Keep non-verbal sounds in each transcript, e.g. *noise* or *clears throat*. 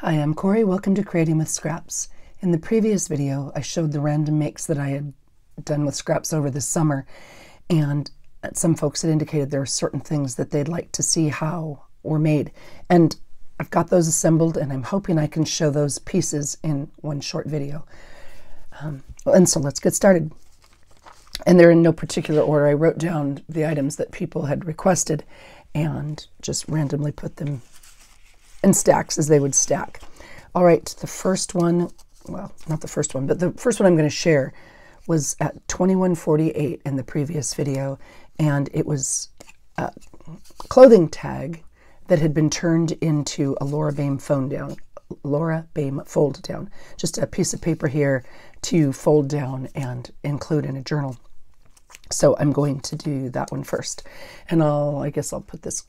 Hi, I'm Cori. Welcome to Creating with Scraps. In the previous video, I showed the random makes that I had done with scraps over the summer, and some folks had indicated there are certain things that they'd like to see how were made. And I've got those assembled, and I'm hoping I can show those pieces in one short video. Um, and so let's get started. And they're in no particular order. I wrote down the items that people had requested and just randomly put them in stacks as they would stack. All right, the first one, well, not the first one, but the first one I'm going to share was at 2148 in the previous video, and it was a clothing tag that had been turned into a Laura Baim phone down, Laura Baim fold down. Just a piece of paper here to fold down and include in a journal. So I'm going to do that one first. And I'll, I guess I'll put this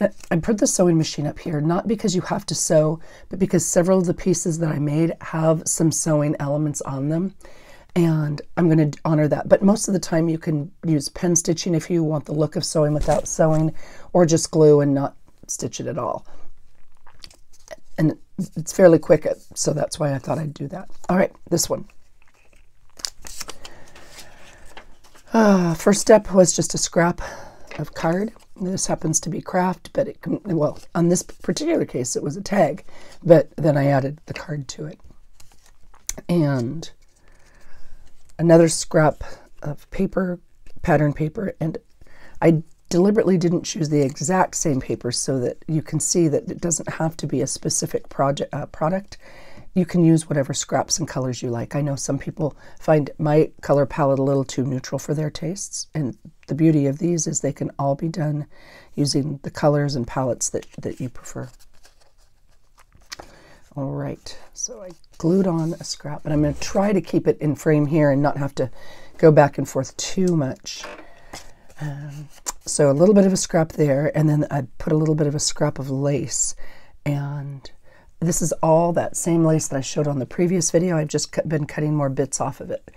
I put the sewing machine up here, not because you have to sew, but because several of the pieces that I made have some sewing elements on them. And I'm going to honor that. But most of the time you can use pen stitching if you want the look of sewing without sewing, or just glue and not stitch it at all. And it's fairly quick, so that's why I thought I'd do that. All right, this one. Uh, first step was just a scrap of card. This happens to be craft, but it can, well, on this particular case, it was a tag, but then I added the card to it. And another scrap of paper, pattern paper, and I deliberately didn't choose the exact same paper so that you can see that it doesn't have to be a specific project uh, product you can use whatever scraps and colors you like. I know some people find my color palette a little too neutral for their tastes, and the beauty of these is they can all be done using the colors and palettes that, that you prefer. All right, so I glued on a scrap, but I'm going to try to keep it in frame here and not have to go back and forth too much. Um, so a little bit of a scrap there, and then I put a little bit of a scrap of lace, and this is all that same lace that I showed on the previous video. I've just been cutting more bits off of it.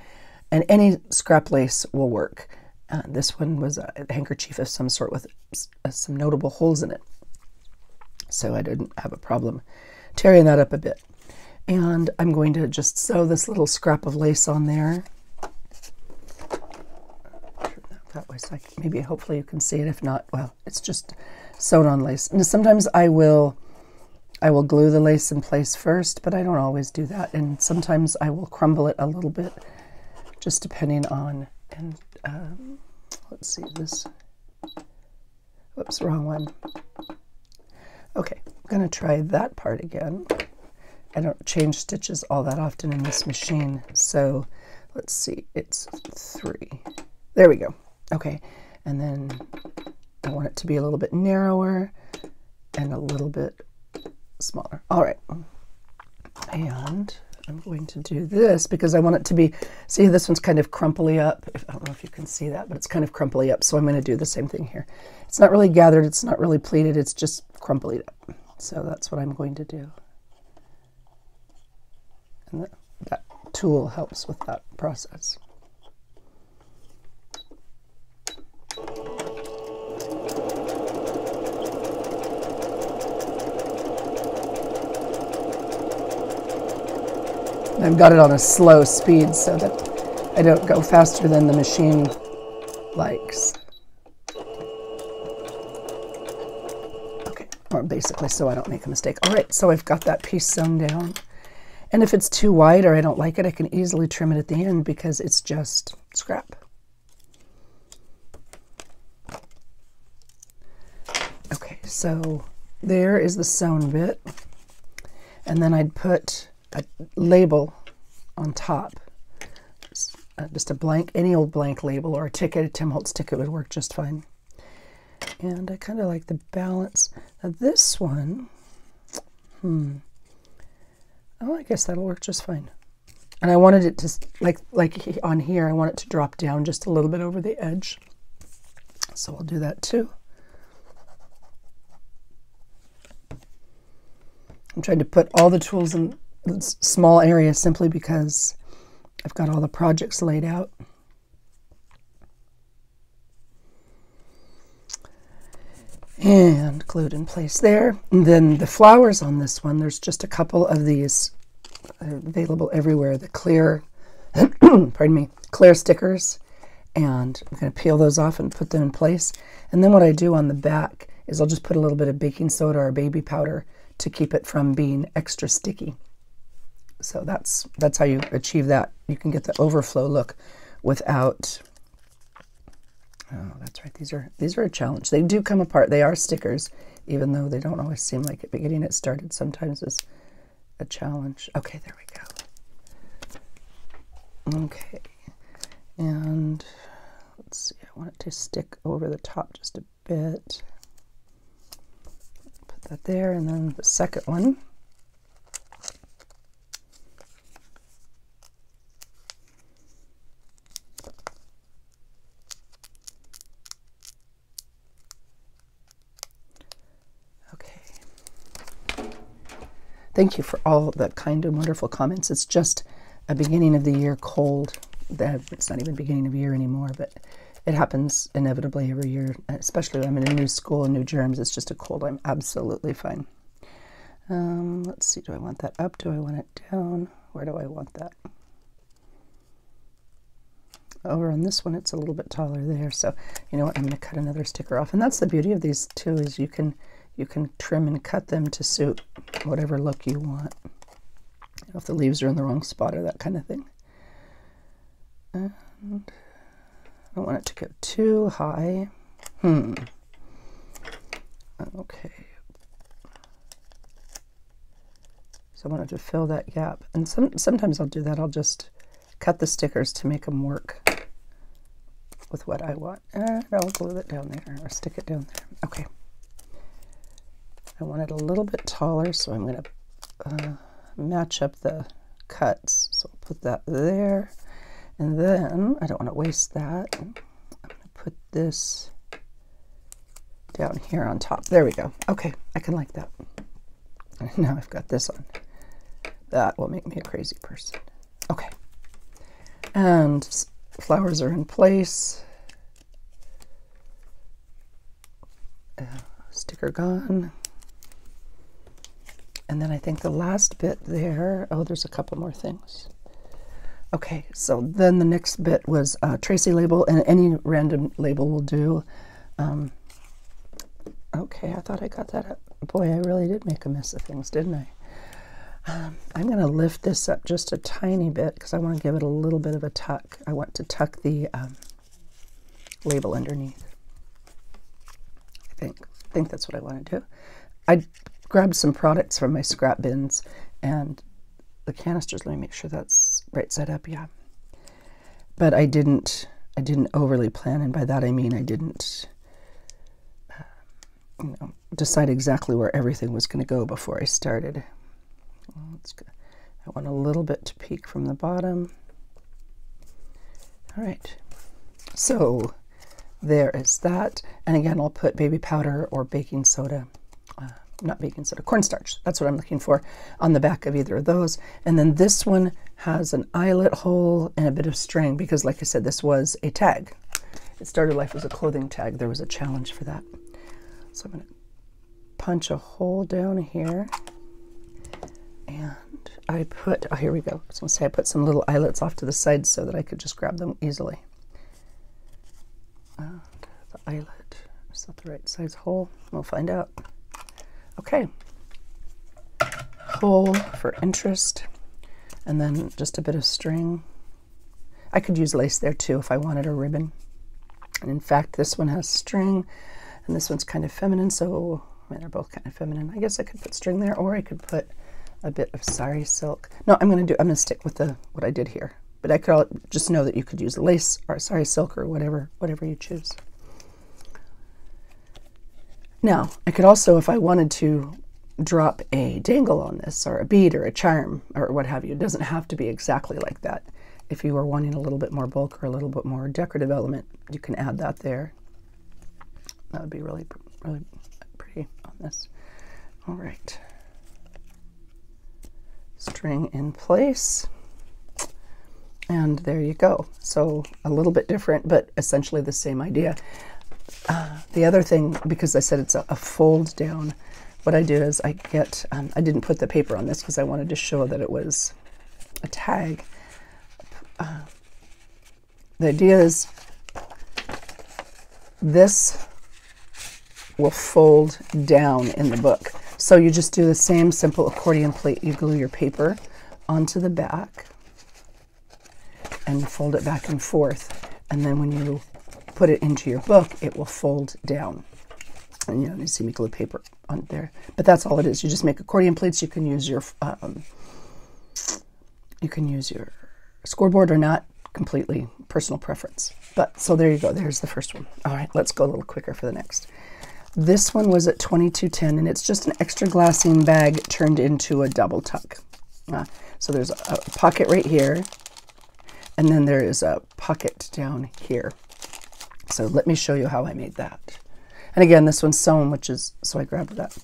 And any scrap lace will work. Uh, this one was a handkerchief of some sort with uh, some notable holes in it. So I didn't have a problem tearing that up a bit. And I'm going to just sew this little scrap of lace on there. That way, so I, maybe hopefully you can see it. If not, well, it's just sewn on lace. And sometimes I will I will glue the lace in place first, but I don't always do that. And sometimes I will crumble it a little bit, just depending on, and um, let's see this, whoops, wrong one. Okay, I'm gonna try that part again. I don't change stitches all that often in this machine. So let's see, it's three. There we go. Okay, and then I want it to be a little bit narrower and a little bit smaller. All right. And I'm going to do this because I want it to be, see this one's kind of crumply up. I don't know if you can see that, but it's kind of crumply up. So I'm going to do the same thing here. It's not really gathered. It's not really pleated. It's just crumply up. So that's what I'm going to do. And that, that tool helps with that process. I've got it on a slow speed so that I don't go faster than the machine likes. Okay, or basically so I don't make a mistake. All right, so I've got that piece sewn down. And if it's too wide or I don't like it, I can easily trim it at the end because it's just scrap. Okay, so there is the sewn bit. And then I'd put a label on top. Uh, just a blank, any old blank label or a ticket, a Tim Holtz ticket would work just fine. And I kind of like the balance. Now this one, hmm, oh, I guess that'll work just fine. And I wanted it to, like, like on here, I want it to drop down just a little bit over the edge. So I'll do that too. I'm trying to put all the tools in small area simply because I've got all the projects laid out. and glued in place there. And then the flowers on this one, there's just a couple of these uh, available everywhere. The clear, *clears throat* pardon me, clear stickers. And I'm going to peel those off and put them in place. And then what I do on the back is I'll just put a little bit of baking soda or baby powder to keep it from being extra sticky. So that's that's how you achieve that. You can get the overflow look without Oh, that's right. These are these are a challenge. They do come apart. They are stickers, even though they don't always seem like it. But getting it started sometimes is a challenge. Okay, there we go. Okay, and let's see. I want it to stick over the top just a bit. Put that there, and then the second one. Thank you for all the kind and wonderful comments. It's just a beginning of the year cold. That it's not even beginning of year anymore, but it happens inevitably every year, especially when I'm in a new school and new germs. It's just a cold. I'm absolutely fine. Um, let's see, do I want that up? Do I want it down? Where do I want that? Over on this one, it's a little bit taller there. So, you know what? I'm going to cut another sticker off. And that's the beauty of these two is you can you can trim and cut them to suit whatever look you want. You know, if the leaves are in the wrong spot or that kind of thing. And I don't want it to go too high. Hmm. Okay. So I wanted to fill that gap. And some, sometimes I'll do that. I'll just cut the stickers to make them work with what I want. And I'll glue it down there or stick it down there. Okay. I want it a little bit taller, so I'm going to uh, match up the cuts. So I'll put that there. And then, I don't want to waste that. I'm going to put this down here on top. There we go. Okay, I can like that. *laughs* Now I've got this on. That will make me a crazy person. Okay. And flowers are in place. Uh, sticker gone. And then I think the last bit there, oh, there's a couple more things. Okay, so then the next bit was uh, Tracy label, and any random label will do. Um, okay, I thought I got that up. Boy, I really did make a mess of things, didn't I? Um, I'm going to lift this up just a tiny bit because I want to give it a little bit of a tuck. I want to tuck the um, label underneath. I think, I think that's what I want to do. I grabbed some products from my scrap bins and the canisters. Let me make sure that's right side up. Yeah. But I didn't, I didn't overly plan. And by that, I mean, I didn't, uh, you know, decide exactly where everything was going to go before I started. Well, I want a little bit to peek from the bottom. All right. So there is that. And again, I'll put baby powder or baking soda not baking soda, cornstarch. That's what I'm looking for on the back of either of those. And then this one has an eyelet hole and a bit of string because like I said, this was a tag. It started life as a clothing tag. There was a challenge for that. So I'm to punch a hole down here. And I put, oh, here we go. I was to say I put some little eyelets off to the side so that I could just grab them easily. And the eyelet, is that the right size hole? We'll find out. Okay. Hole for interest, and then just a bit of string. I could use lace there too if I wanted a ribbon. And in fact, this one has string, and this one's kind of feminine, so I mean, they're both kind of feminine. I guess I could put string there, or I could put a bit of sari silk. No, I'm going to do. I'm going to stick with the what I did here. But I could just know that you could use lace or sari silk or whatever, whatever you choose. Now, I could also, if I wanted to, drop a dangle on this or a bead or a charm or what have you. It doesn't have to be exactly like that. If you are wanting a little bit more bulk or a little bit more decorative element, you can add that there. That would be really, really pretty on this. All right. String in place. And there you go. So a little bit different, but essentially the same idea. Uh, the other thing, because I said it's a, a fold down, what I do is I get, um, I didn't put the paper on this because I wanted to show that it was a tag. Uh, the idea is this will fold down in the book. So you just do the same simple accordion pleat. You glue your paper onto the back and fold it back and forth. And then when you put it into your book, it will fold down. And you know, you see me glue paper on there. But that's all it is. You just make accordion pleats. You can use your um, you can use your scoreboard or not. Completely personal preference. But so there you go. There's the first one. All right, let's go a little quicker for the next. This one was at 22.10 and it's just an extra glassine bag turned into a double tuck. Uh, so there's a, a pocket right here and then there is a pocket down here. So let me show you how I made that. And again, this one's sewn, which is, so I grabbed that.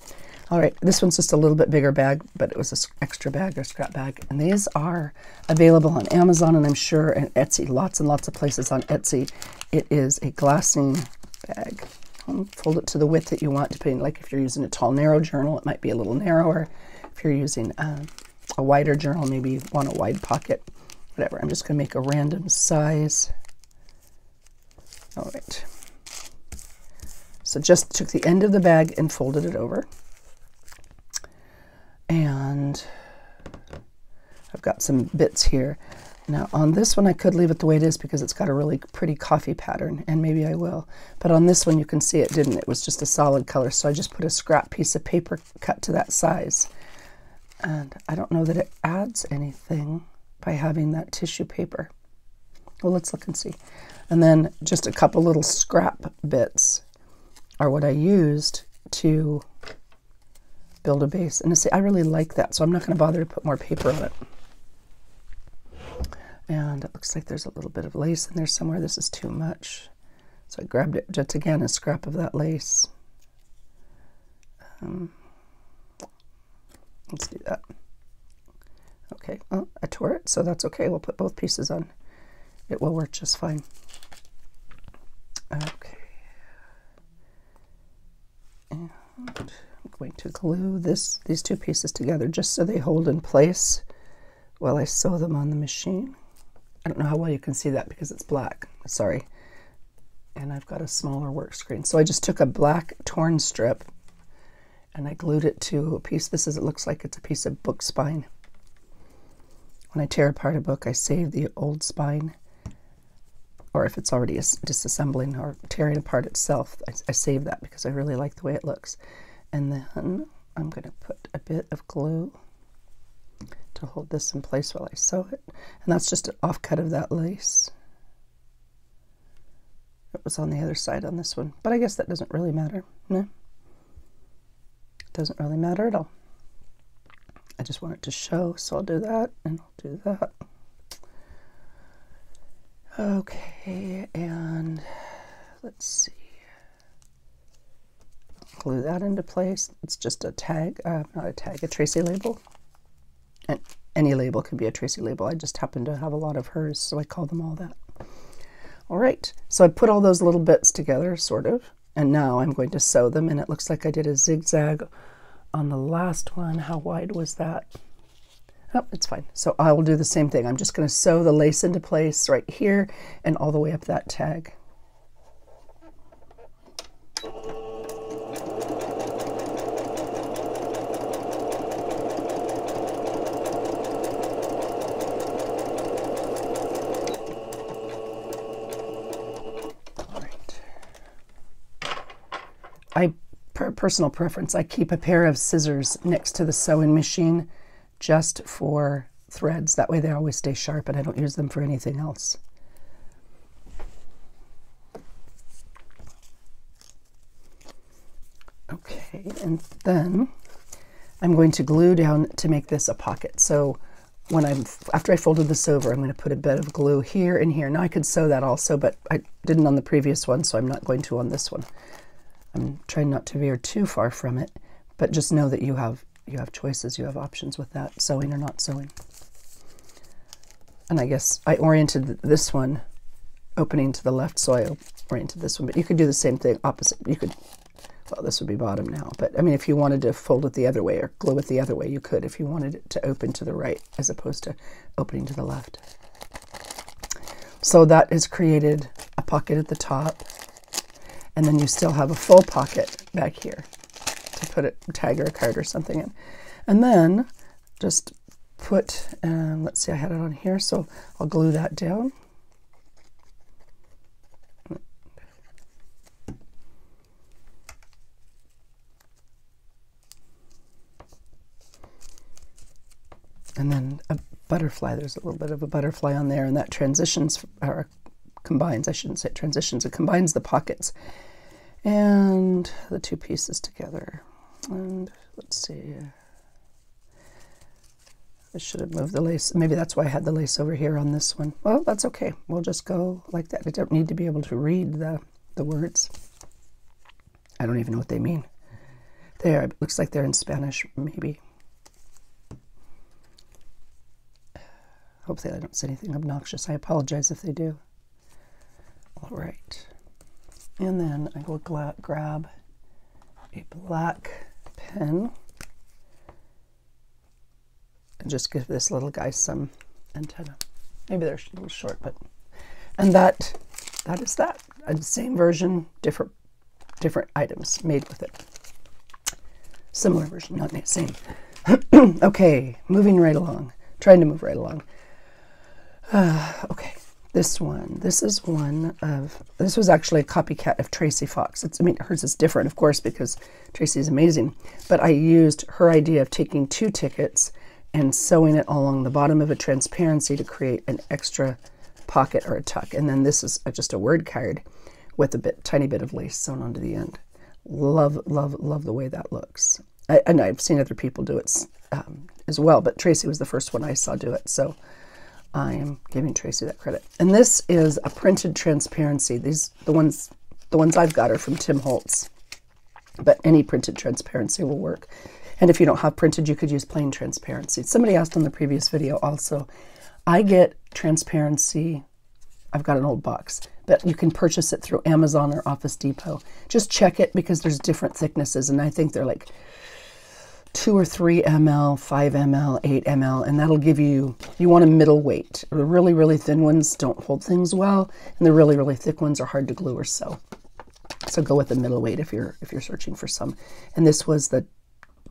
All right, this one's just a little bit bigger bag, but it was an extra bag or scrap bag. And these are available on Amazon and I'm sure and Etsy, lots and lots of places on Etsy. It is a glassine bag. Um, fold it to the width that you want, depending, like if you're using a tall, narrow journal, it might be a little narrower. If you're using um, a wider journal, maybe you want a wide pocket, whatever. I'm just going to make a random size. All right. So just took the end of the bag and folded it over. And I've got some bits here. Now on this one I could leave it the way it is because it's got a really pretty coffee pattern and maybe I will. But on this one you can see it didn't. It was just a solid color so I just put a scrap piece of paper cut to that size. And I don't know that it adds anything by having that tissue paper. Well let's look and see. And then just a couple little scrap bits are what I used to build a base. And I see, I really like that so I'm not going to bother to put more paper on it. And it looks like there's a little bit of lace in there somewhere. This is too much. So I grabbed it just again, a scrap of that lace. Um, let's do that. Okay, well, I tore it, so that's okay. We'll put both pieces on. It will work just fine. Okay. And I'm going to glue this these two pieces together just so they hold in place while I sew them on the machine. I don't know how well you can see that because it's black. Sorry. And I've got a smaller work screen. So I just took a black torn strip and I glued it to a piece. This is, it looks like it's a piece of book spine. When I tear apart a book, I save the old spine. Or if it's already disassembling or tearing apart itself, I, I save that because I really like the way it looks. And then I'm going to put a bit of glue to hold this in place while I sew it. And that's just an offcut of that lace. It was on the other side on this one, but I guess that doesn't really matter. No, it doesn't really matter at all. I just want it to show, so I'll do that and I'll do that. Okay, and let's see. Glue that into place. It's just a tag, uh, not a tag, a Tracy label. And any label can be a Tracy label. I just happen to have a lot of hers, so I call them all that. All right, so I put all those little bits together, sort of, and now I'm going to sew them, and it looks like I did a zigzag on the last one. How wide was that? Oh, it's fine. So I will do the same thing. I'm just going to sew the lace into place right here and all the way up that tag. I, per personal preference, I keep a pair of scissors next to the sewing machine just for threads. That way they always stay sharp and I don't use them for anything else. Okay, and then I'm going to glue down to make this a pocket. So when I'm, after I folded this over, I'm going to put a bit of glue here and here. Now I could sew that also, but I didn't on the previous one, so I'm not going to on this one. I'm trying not to veer too far from it, but just know that you have you have choices, you have options with that, sewing or not sewing. And I guess I oriented this one opening to the left, so I oriented this one. But you could do the same thing opposite. You could, well, this would be bottom now. But I mean, if you wanted to fold it the other way or glue it the other way, you could if you wanted it to open to the right as opposed to opening to the left. So that has created a pocket at the top. And then you still have a full pocket back here put a tag or a card or something in. And then just put, um, let's see, I had it on here, so I'll glue that down. And then a butterfly, there's a little bit of a butterfly on there, and that transitions, or combines, I shouldn't say transitions, it combines the pockets and the two pieces together. And let's see, I should have moved the lace. Maybe that's why I had the lace over here on this one. Well, that's okay. We'll just go like that. I don't need to be able to read the, the words. I don't even know what they mean. There, it looks like they're in Spanish, maybe. Hopefully I don't say anything obnoxious. I apologize if they do. All right. And then I will grab a black pen and just give this little guy some antenna. Maybe they're a little short, but and that that is that. A same version, different different items made with it. Similar version, not the same. *clears throat* okay, moving right along. Trying to move right along. Uh, okay, this one. This is one of, this was actually a copycat of Tracy Fox. It's, I mean, hers is different, of course, because Tracy is amazing. But I used her idea of taking two tickets and sewing it along the bottom of a transparency to create an extra pocket or a tuck. And then this is just a word card with a bit, tiny bit of lace sewn onto the end. Love, love, love the way that looks. I, and I've seen other people do it um, as well, but Tracy was the first one I saw do it. So I am giving Tracy that credit. And this is a printed transparency. These the ones the ones I've got are from Tim Holtz. But any printed transparency will work. And if you don't have printed, you could use plain transparency. Somebody asked on the previous video also, I get transparency. I've got an old box, but you can purchase it through Amazon or Office Depot. Just check it because there's different thicknesses, and I think they're like two or three ml, five ml, eight ml, and that'll give you, you want a middle weight. The really, really thin ones don't hold things well, and the really, really thick ones are hard to glue or sew. So go with the middle weight if you're if you're searching for some. And this was the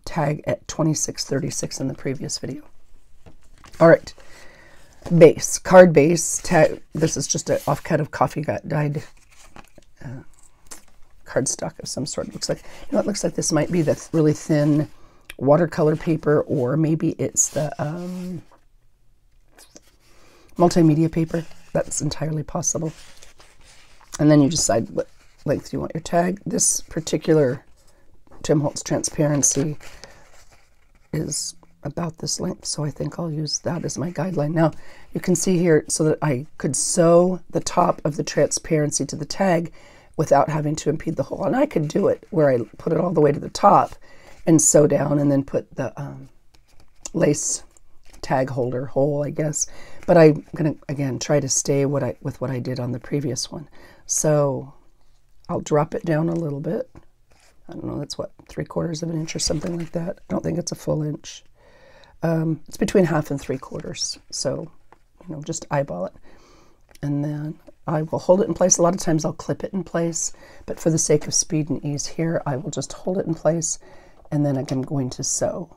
tag at 2636 in the previous video. All right, base, card base. Tag, this is just an offcut of coffee got dyed uh, cardstock of some sort. It looks like, you know, it looks like this might be the really thin watercolor paper or maybe it's the um, multimedia paper. That's entirely possible. And then you decide what length you want your tag. This particular Tim Holtz Transparency is about this length, so I think I'll use that as my guideline. Now, you can see here so that I could sew the top of the transparency to the tag without having to impede the hole. And I could do it where I put it all the way to the top and sew down and then put the um, lace tag holder hole, I guess. But I'm going to, again, try to stay what I with what I did on the previous one. So I'll drop it down a little bit. I don't know, that's what, three quarters of an inch or something like that. I don't think it's a full inch. Um, it's between half and three quarters. So, you know, just eyeball it. And then I will hold it in place. A lot of times I'll clip it in place, but for the sake of speed and ease here, I will just hold it in place and then I'm going to sew.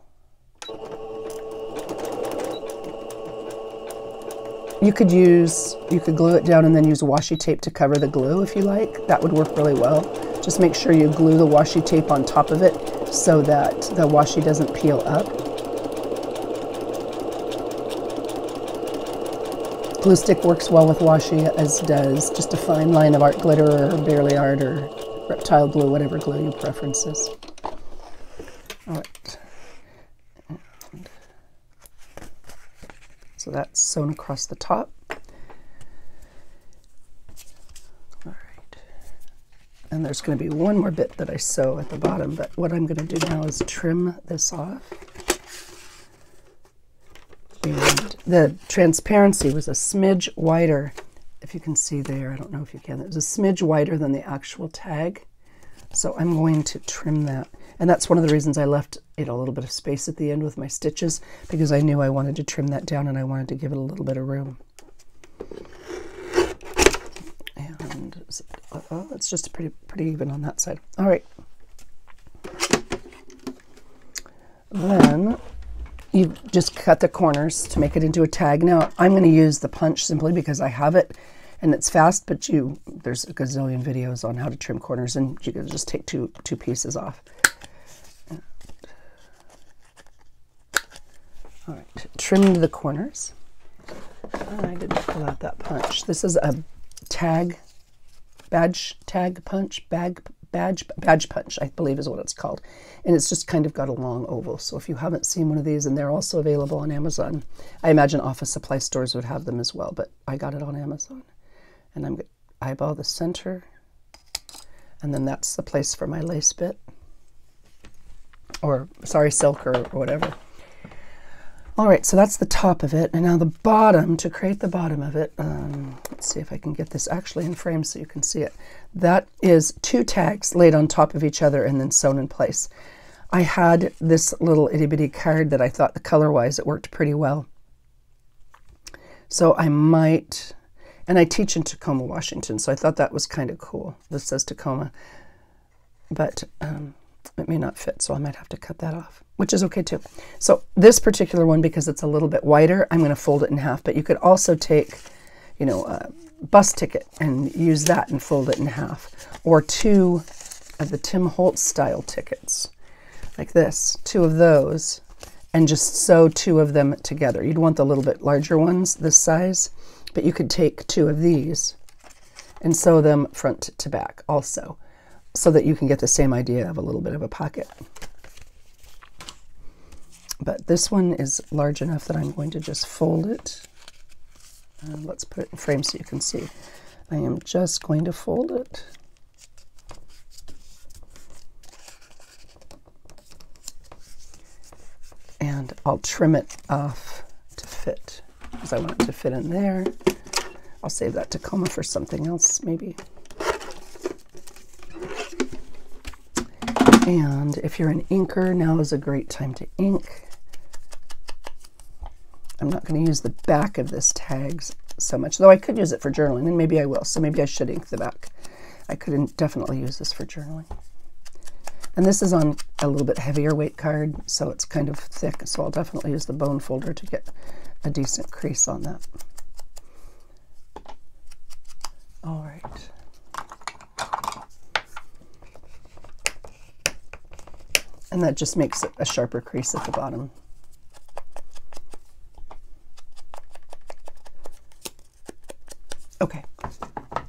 You could use, you could glue it down and then use washi tape to cover the glue if you like. That would work really well. Just make sure you glue the washi tape on top of it so that the washi doesn't peel up. Glue stick works well with washi, as does just a fine line of art glitter or Bearly Art or reptile glue, whatever glue your preference is. Right. And so that's sewn across the top. All right. And there's going to be one more bit that I sew at the bottom, but what I'm going to do now is trim this off. And the transparency was a smidge wider if you can see there, I don't know if you can, it was a smidge wider than the actual tag. So I'm going to trim that. And that's one of the reasons I left it a little bit of space at the end with my stitches because I knew I wanted to trim that down and I wanted to give it a little bit of room. And oh, it's just pretty pretty even on that side. All right. Then you just cut the corners to make it into a tag. Now I'm going to use the punch simply because I have it and it's fast, but you there's a gazillion videos on how to trim corners and you can just take two two pieces off. All right, trimmed the corners. I didn't pull out that punch. This is a tag, badge tag punch, bag badge badge punch, I believe is what it's called. And it's just kind of got a long oval. So if you haven't seen one of these, and they're also available on Amazon, I imagine office supply stores would have them as well, but I got it on Amazon. And I'm going to eyeball the center, and then that's the place for my lace bit, or sorry, silk or, or whatever. All right, so that's the top of it. And now the bottom, to create the bottom of it, um, let's see if I can get this actually in frame so you can see it. That is two tags laid on top of each other and then sewn in place. I had this little itty bitty card that I thought the color wise it worked pretty well. So I might, and I teach in Tacoma, Washington, so I thought that was kind of cool. This says Tacoma, but um, it may not fit, so I might have to cut that off which is okay too. So this particular one, because it's a little bit wider, I'm going to fold it in half. But you could also take, you know, a bus ticket and use that and fold it in half. Or two of the Tim Holtz style tickets, like this, two of those, and just sew two of them together. You'd want the little bit larger ones, this size, but you could take two of these and sew them front to back also, so that you can get the same idea of a little bit of a pocket. But this one is large enough that I'm going to just fold it. Let's put it in frame so you can see. I am just going to fold it. And I'll trim it off to fit because I want it to fit in there. I'll save that Tacoma for something else maybe. And if you're an inker, now is a great time to ink. I'm not going to use the back of this tags so much, though I could use it for journaling, and maybe I will. So maybe I should ink the back. I could definitely use this for journaling. And this is on a little bit heavier weight card, so it's kind of thick. So I'll definitely use the bone folder to get a decent crease on that. All right. And that just makes a sharper crease at the bottom. Okay, a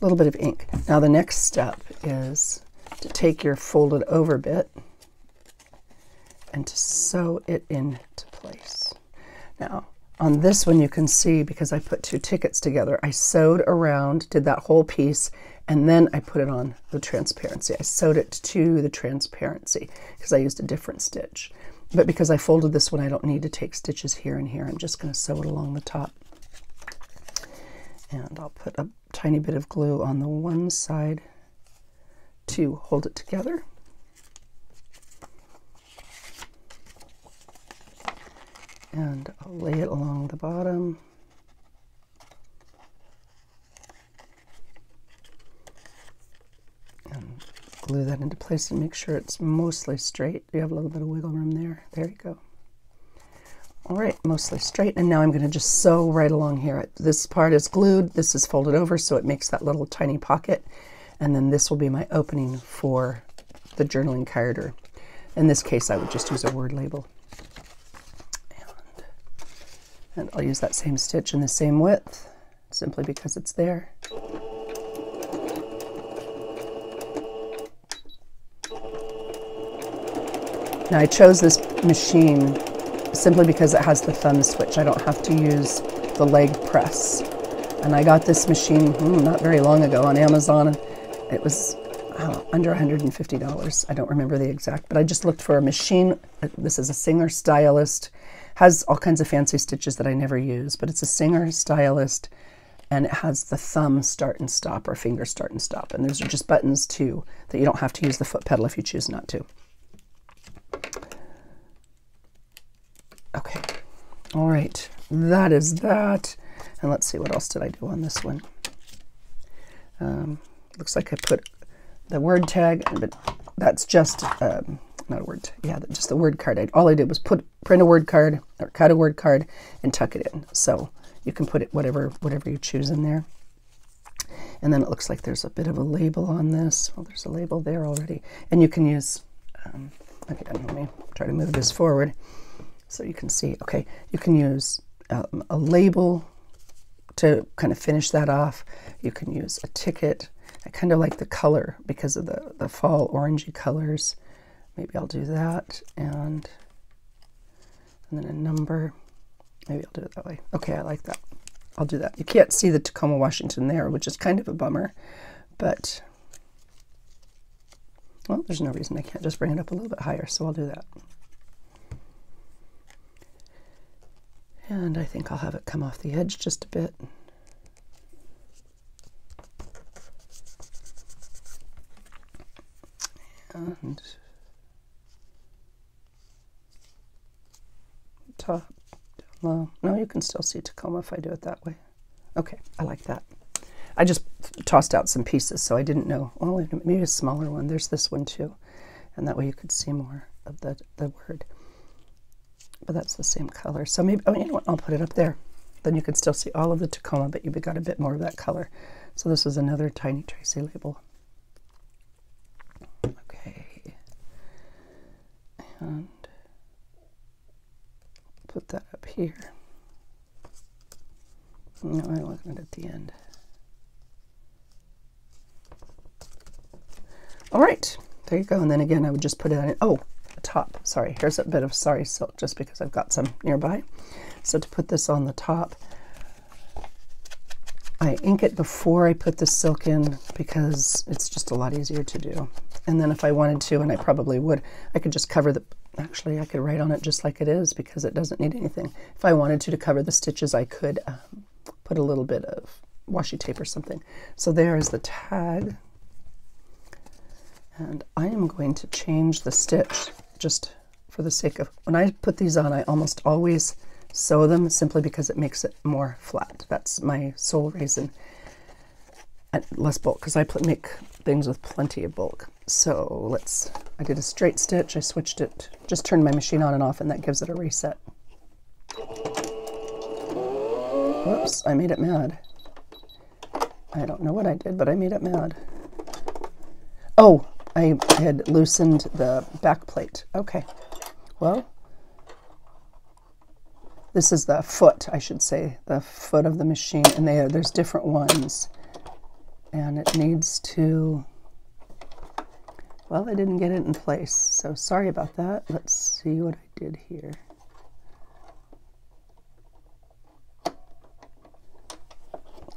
little bit of ink. Now the next step is to take your folded over bit and to sew it into place. Now on this one you can see because I put two tickets together, I sewed around, did that whole piece, and then I put it on the transparency. I sewed it to the transparency because I used a different stitch. But because I folded this one, I don't need to take stitches here and here. I'm just going to sew it along the top. And I'll put a tiny bit of glue on the one side to hold it together. And I'll lay it along the bottom. Glue that into place and make sure it's mostly straight. You have a little bit of wiggle room there. There you go. All right, mostly straight. And now I'm going to just sew right along here. This part is glued. This is folded over, so it makes that little tiny pocket. And then this will be my opening for the journaling card, or in this case, I would just use a word label. And, and I'll use that same stitch in the same width, simply because it's there. Now I chose this machine simply because it has the thumb switch. I don't have to use the leg press. And I got this machine hmm, not very long ago on Amazon. It was oh, under $150. I don't remember the exact, but I just looked for a machine. This is a Singer Stylist. Has all kinds of fancy stitches that I never use, but it's a Singer Stylist and it has the thumb start and stop or finger start and stop. And those are just buttons too that you don't have to use the foot pedal if you choose not to. Okay, all right, that is that. And let's see, what else did I do on this one? Um, looks like I put the word tag, but that's just um, not a word. Yeah, just the word card. I, all I did was put print a word card or cut a word card and tuck it in. So you can put it whatever whatever you choose in there. And then it looks like there's a bit of a label on this. Well, there's a label there already, and you can use. Um, okay, let me try to move this forward so you can see. Okay, you can use um, a label to kind of finish that off. You can use a ticket. I kind of like the color because of the, the fall orangey colors. Maybe I'll do that and, and then a number. Maybe I'll do it that way. Okay, I like that. I'll do that. You can't see the Tacoma, Washington there, which is kind of a bummer, but well, there's no reason I can't just bring it up a little bit higher, so I'll do that. And I think I'll have it come off the edge just a bit. And top, low. No, you can still see Tacoma if I do it that way. Okay, I like that. I just tossed out some pieces, so I didn't know. Oh, maybe a smaller one. There's this one too. And that way you could see more of the, the word but that's the same color. So maybe, oh, you know what, I'll put it up there. Then you can still see all of the Tacoma, but you've got a bit more of that color. So this is another Tiny Tracy label. Okay. And put that up here. No, I want it at the end. All right, there you go. And then again, I would just put it on. Oh, top. Sorry, here's a bit of sari silk just because I've got some nearby. So to put this on the top, I ink it before I put the silk in because it's just a lot easier to do. And then if I wanted to, and I probably would, I could just cover the, actually I could write on it just like it is because it doesn't need anything. If I wanted to, to cover the stitches, I could um, put a little bit of washi tape or something. So there is the tag. And I am going to change the stitch just for the sake of, when I put these on, I almost always sew them simply because it makes it more flat. That's my sole reason. And less bulk, because I make things with plenty of bulk. So let's, I did a straight stitch, I switched it, just turned my machine on and off, and that gives it a reset. Whoops, I made it mad. I don't know what I did, but I made it mad. Oh, I had loosened the back plate. Okay, well, this is the foot, I should say, the foot of the machine, and they are, there's different ones. And it needs to, well, I didn't get it in place, so sorry about that. Let's see what I did here.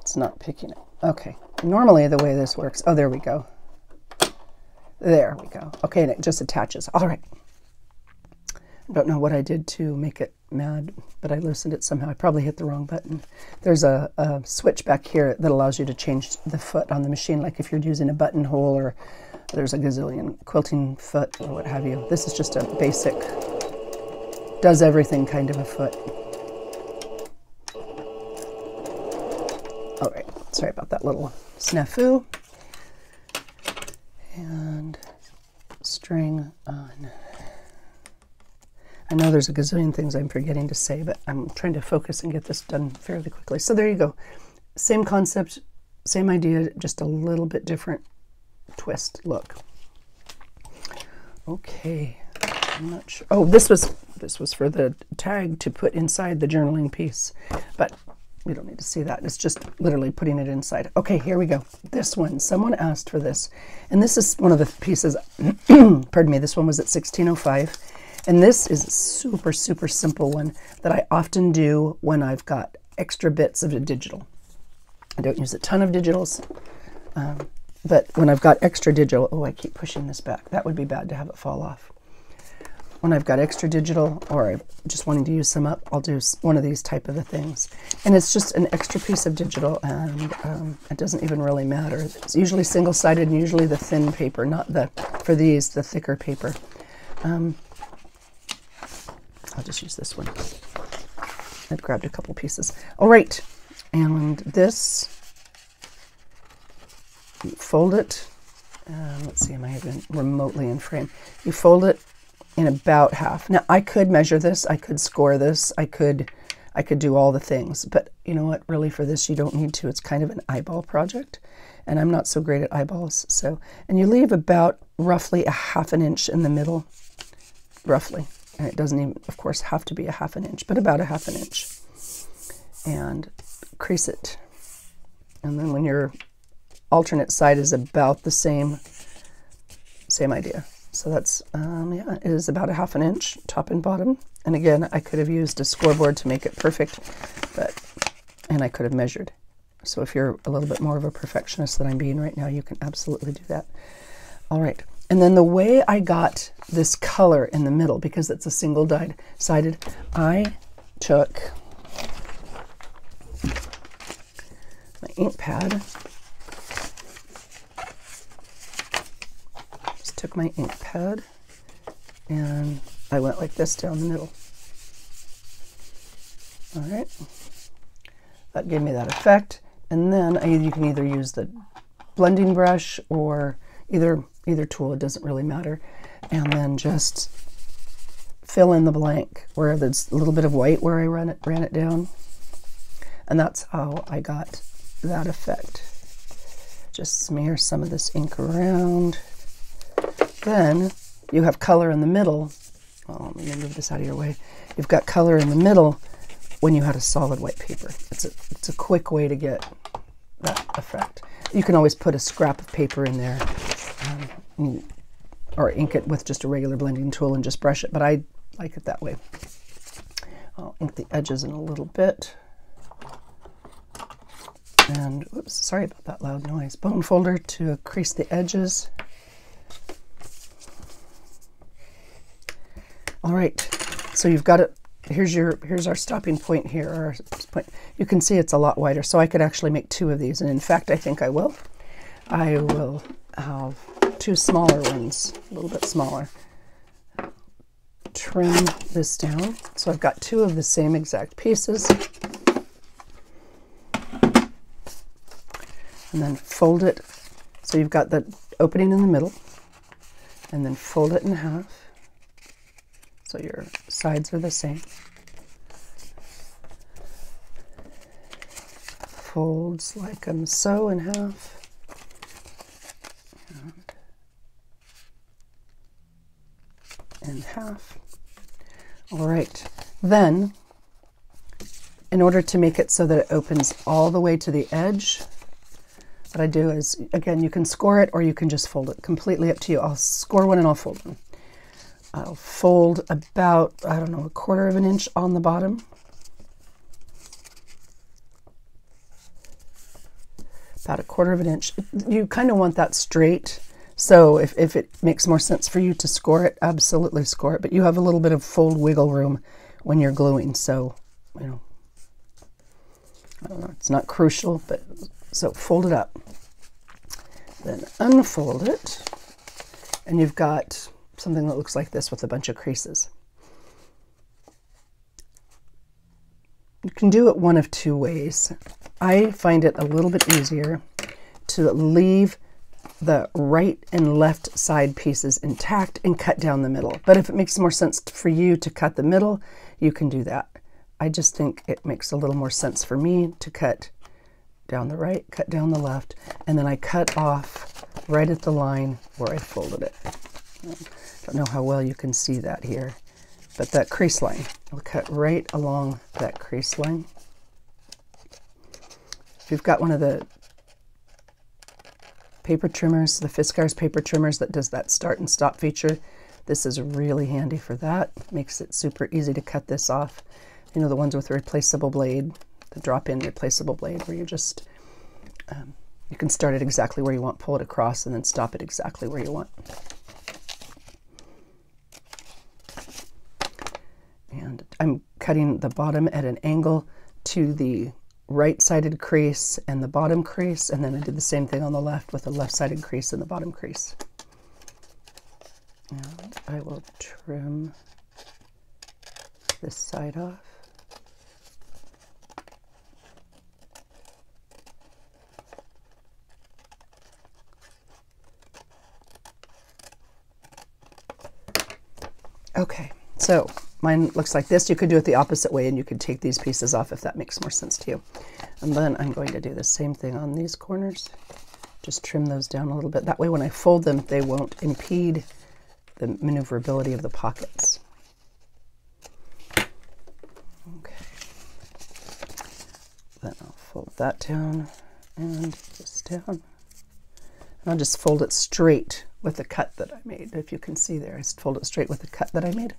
It's not picking it. Okay, normally the way this works, oh, there we go. There we go. Okay, and it just attaches. All right. I don't know what I did to make it mad, but I loosened it somehow. I probably hit the wrong button. There's a, a switch back here that allows you to change the foot on the machine, like if you're using a buttonhole or there's a gazillion quilting foot or what have you. This is just a basic, does everything kind of a foot. All right, sorry about that little snafu and string on. I know there's a gazillion things I'm forgetting to say, but I'm trying to focus and get this done fairly quickly. So there you go. Same concept, same idea, just a little bit different twist look. Okay. Oh, this was this was for the tag to put inside the journaling piece, but we don't need to see that. It's just literally putting it inside. Okay, here we go. This one, someone asked for this. And this is one of the pieces, *clears throat* pardon me, this one was at 1605. And this is a super, super simple one that I often do when I've got extra bits of a digital. I don't use a ton of digitals, um, but when I've got extra digital, oh, I keep pushing this back. That would be bad to have it fall off. When I've got extra digital or I'm just wanting to use some up, I'll do one of these type of things. And it's just an extra piece of digital and um, it doesn't even really matter. It's usually single-sided and usually the thin paper, not the, for these, the thicker paper. Um, I'll just use this one. I've grabbed a couple pieces. All right, and this, fold it. Um, let's see, am I even remotely in frame? You fold it in about half. Now I could measure this, I could score this, I could I could do all the things, but you know what, really for this you don't need to. It's kind of an eyeball project and I'm not so great at eyeballs. So, and you leave about roughly a half an inch in the middle, roughly. And it doesn't even, of course, have to be a half an inch, but about a half an inch. And crease it. And then when your alternate side is about the same, same idea. So that's, um, yeah, it is about a half an inch, top and bottom. And again, I could have used a scoreboard to make it perfect, but, and I could have measured. So if you're a little bit more of a perfectionist than I'm being right now, you can absolutely do that. All right. And then the way I got this color in the middle, because it's a single dyed sided, I took my ink pad took my ink pad and I went like this down the middle. All right, that gave me that effect. And then I, you can either use the blending brush or either either tool, it doesn't really matter. And then just fill in the blank where there's a little bit of white where I ran it, ran it down. And that's how I got that effect. Just smear some of this ink around. Then you have color in the middle. Well, let me move this out of your way. You've got color in the middle when you had a solid white paper. It's a, it's a quick way to get that effect. You can always put a scrap of paper in there um, or ink it with just a regular blending tool and just brush it, but I like it that way. I'll ink the edges in a little bit. And, oops, sorry about that loud noise. Bone folder to crease the edges. All right, so you've got it. Here's your here's our stopping point here. Our point. You can see it's a lot wider, so I could actually make two of these, and in fact, I think I will. I will have two smaller ones, a little bit smaller. Trim this down. So I've got two of the same exact pieces. And then fold it. So you've got the opening in the middle. And then fold it in half so your sides are the same. Folds like them so in half. And half. All right, then in order to make it so that it opens all the way to the edge, what I do is, again, you can score it or you can just fold it. Completely up to you. I'll score one and I'll fold one. I'll fold about, I don't know, a quarter of an inch on the bottom. About a quarter of an inch. You kind of want that straight. So if, if it makes more sense for you to score it, absolutely score it. But you have a little bit of fold wiggle room when you're gluing. So, you know, I don't know, it's not crucial, but so fold it up. Then unfold it. And you've got something that looks like this with a bunch of creases. You can do it one of two ways. I find it a little bit easier to leave the right and left side pieces intact and cut down the middle. But if it makes more sense for you to cut the middle, you can do that. I just think it makes a little more sense for me to cut down the right, cut down the left, and then I cut off right at the line where I folded it. I don't know how well you can see that here, but that crease line, I'll cut right along that crease line. If you've got one of the paper trimmers, the Fiskars paper trimmers that does that start and stop feature, this is really handy for that. Makes it super easy to cut this off. You know, the ones with a replaceable blade, the drop-in replaceable blade where you just, um, you can start it exactly where you want, pull it across, and then stop it exactly where you want. I'm cutting the bottom at an angle to the right-sided crease and the bottom crease, and then I did the same thing on the left with the left-sided crease and the bottom crease. And I will trim this side off. Okay, so mine looks like this. You could do it the opposite way and you could take these pieces off if that makes more sense to you. And then I'm going to do the same thing on these corners. Just trim those down a little bit. That way when I fold them, they won't impede the maneuverability of the pockets. Okay. Then I'll fold that down and this down. And I'll just fold it straight with the cut that I made. If you can see there, I fold it straight with the cut that I made.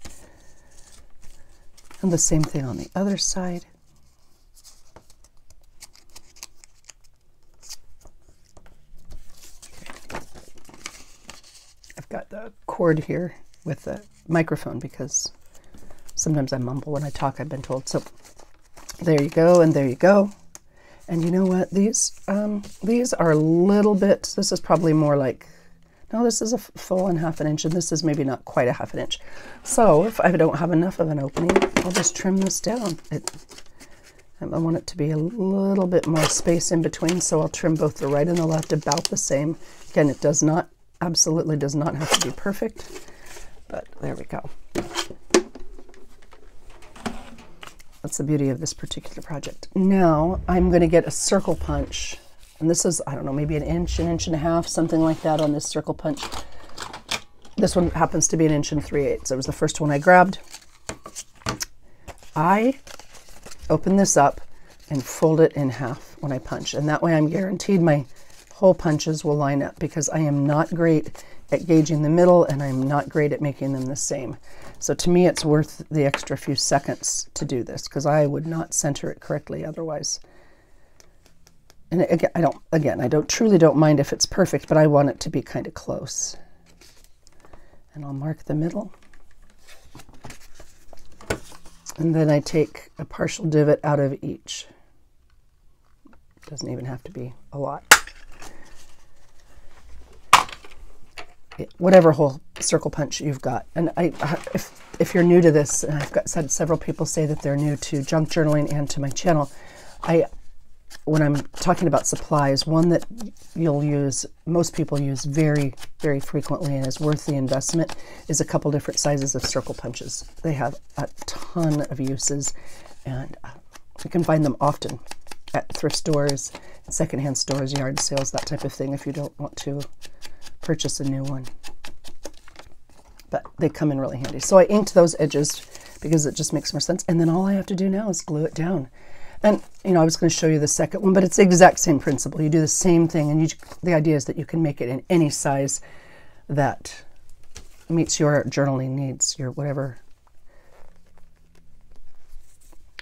And the same thing on the other side. I've got the cord here with the microphone because sometimes I mumble when I talk, I've been told. So there you go, and there you go. And you know what? These um, these are a little bit, this is probably more like now this is a full and half an inch, and this is maybe not quite a half an inch. So if I don't have enough of an opening, I'll just trim this down. It, I want it to be a little bit more space in between, so I'll trim both the right and the left about the same. Again, it does not, absolutely does not have to be perfect, but there we go. That's the beauty of this particular project. Now I'm going to get a circle punch and this is, I don't know, maybe an inch, an inch and a half, something like that on this circle punch. This one happens to be an inch and three eighths. It was the first one I grabbed. I open this up and fold it in half when I punch. And that way I'm guaranteed my hole punches will line up because I am not great at gauging the middle and I'm not great at making them the same. So to me, it's worth the extra few seconds to do this because I would not center it correctly otherwise and again, I don't, again, I don't truly don't mind if it's perfect, but I want it to be kind of close. And I'll mark the middle. And then I take a partial divot out of each. Doesn't even have to be a lot. Whatever hole circle punch you've got. And I, if, if you're new to this, and I've got said several people say that they're new to junk journaling and to my channel, I when I'm talking about supplies, one that you'll use, most people use very, very frequently and is worth the investment is a couple different sizes of circle punches. They have a ton of uses and uh, you can find them often at thrift stores, secondhand stores, yard sales, that type of thing if you don't want to purchase a new one. But they come in really handy. So I inked those edges because it just makes more sense. And then all I have to do now is glue it down. And, you know, I was going to show you the second one, but it's the exact same principle. You do the same thing, and you, the idea is that you can make it in any size that meets your journaling needs, your whatever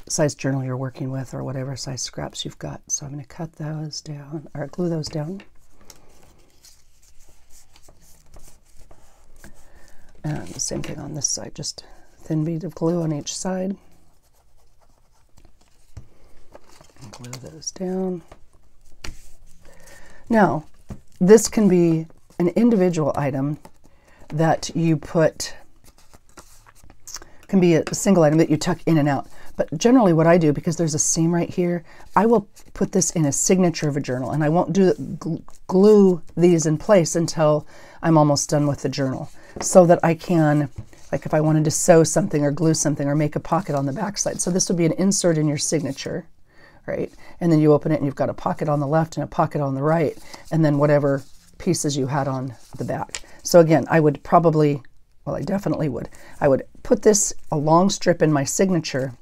size journal you're working with or whatever size scraps you've got. So I'm going to cut those down, or glue those down. And the same thing on this side, just thin bead of glue on each side. Glue those down. Now, this can be an individual item that you put, can be a single item that you tuck in and out. But generally what I do, because there's a seam right here, I will put this in a signature of a journal and I won't do glue these in place until I'm almost done with the journal so that I can, like if I wanted to sew something or glue something or make a pocket on the backside. So this would be an insert in your signature right? And then you open it and you've got a pocket on the left and a pocket on the right, and then whatever pieces you had on the back. So again, I would probably, well, I definitely would. I would put this a long strip in my signature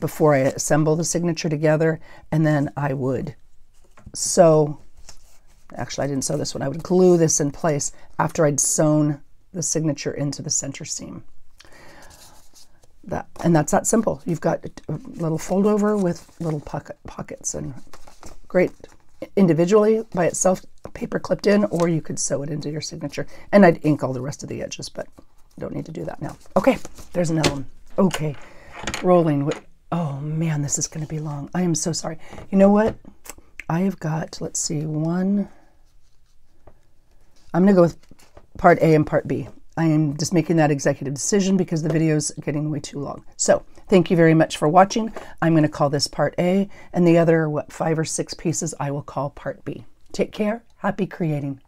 before I assemble the signature together, and then I would sew, actually I didn't sew this one, I would glue this in place after I'd sewn the signature into the center seam that and that's that simple. You've got a little fold over with little pocket pockets and great individually by itself, paper clipped in, or you could sew it into your signature. And I'd ink all the rest of the edges, but don't need to do that now. Okay, there's another one. Okay, rolling with, oh man, this is going to be long. I am so sorry. You know what? I have got, let's see, one, I'm going to go with part A and part B. I am just making that executive decision because the video is getting way too long. So thank you very much for watching. I'm going to call this part A and the other, what, five or six pieces I will call part B. Take care. Happy creating.